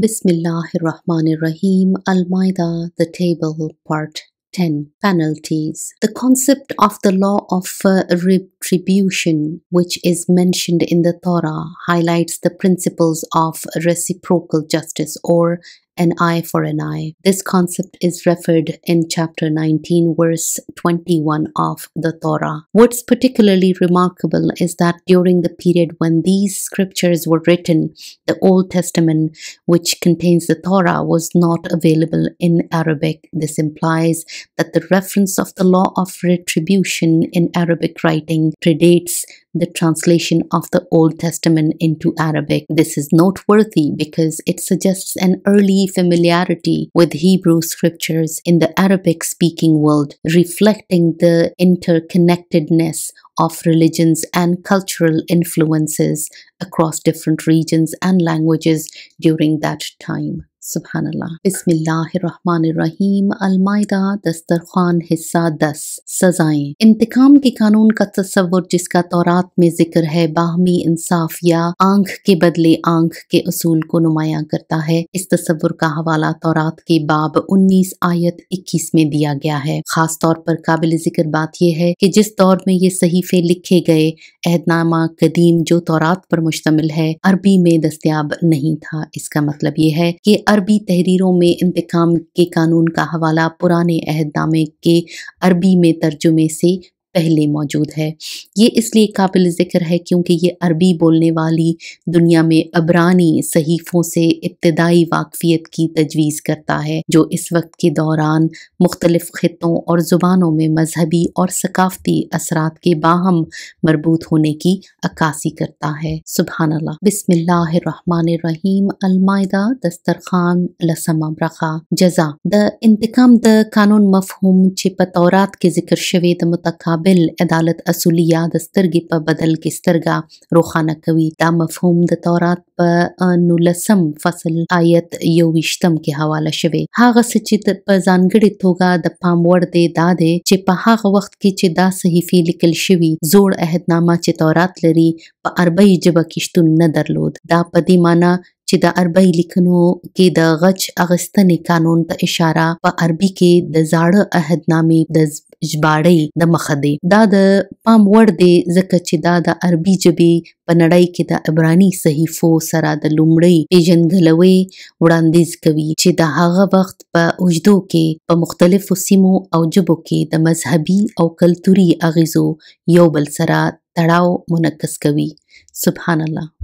Bismillah ar-Rahman ar-Rahim Al-Ma'idah, the table, part 10 Penalties. The concept of the law of uh, retribution, which is mentioned in the Torah, highlights the principles of reciprocal justice or an eye for an eye. This concept is referred in chapter 19, verse 21 of the Torah. What's particularly remarkable is that during the period when these scriptures were written, the Old Testament, which contains the Torah, was not available in Arabic. This implies that the reference of the law of retribution in Arabic writing predates the translation of the Old Testament into Arabic. This is noteworthy because it suggests an early familiarity with Hebrew scriptures in the Arabic speaking world, reflecting the interconnectedness of religions and cultural influences across different regions and languages during that time. سبحان اللہ بسم اللہ الرحمن الرحیم۔ المائدہ، دسترخوان، حصہ دس۔ سزائیں۔ انتقام کے قانون کا تصور جس کا تورات میں ذکر ہے، باہمی انصاف یا آنکھ کے بدلے آنکھ کے اصول کو نمایاں کرتا ہے۔ اس تصور کا حوالہ تورات کے باب انیس آیت اکیس میں دیا گیا ہے۔ خاص طور پر قابل ذکر بات یہ ہے کہ جس دور میں یہ صحیفے لکھے گئے عہد نامہ قدیم جو تورات پر مشتمل ہے، عربی میں دستیاب نہیں تھا۔ اس کا مطلب یہ ہے کہ عربی تحریروں میں انتقام کے قانون کا حوالہ پرانے عہد نامے کے عربی میں ترجمے سے پہلے موجود ہے۔ یہ اس لیے قابل ذکر ہے کیونکہ یہ عربی بولنے والی دنیا میں عبرانی صحیفوں سے ابتدائی واقفیت کی تجویز کرتا ہے، جو اس وقت کے دوران مختلف خطوں اور زبانوں میں مذہبی اور ثقافتی اثرات کے باہم مربوط ہونے کی عکاسی کرتا ہے۔ سبحان اللہ۔ بسم اللہ الرحمن الرحیم۔ المائدہ دسترخوان لسم برخا جزا۔ د انتقام د قانون مفهوم چې په ذکر شوی د متقابل قابل عدالت اصولي یا د سترګې په بدل کې سترګه روښانه کوي. دا مفهوم د تورات په نولسم فصل آیت یو وشتم کې حواله شوی هغه چې په ځانګړي توګه د پام وړ دی دا دی چې په هغه وخت کې چې دا صحیفې لیکل شوي زوړ عہدنامه چې تورات لري په عربی ژبه کې شتون نه درلود. دا په دې معنی چې د عربی لیکنو کې د غچ اغستنې قانون ته اشاره په عربي کې د زاړه عہدنامې د ژباړې د مخه دی. دا د پام وړ دی ځکه چې دا د عربي ژبې په نړۍ کې د عبراني صحیفو سره د لومړۍ پیژندګلوۍ وړاندیز کوي چې د هغه وخت په اوجدو کې په مختلفو سیمو او ژبو کې د مذهبي او کلتوري اغیزو یو بل سره تړاو منعکس کوي. سبحان الله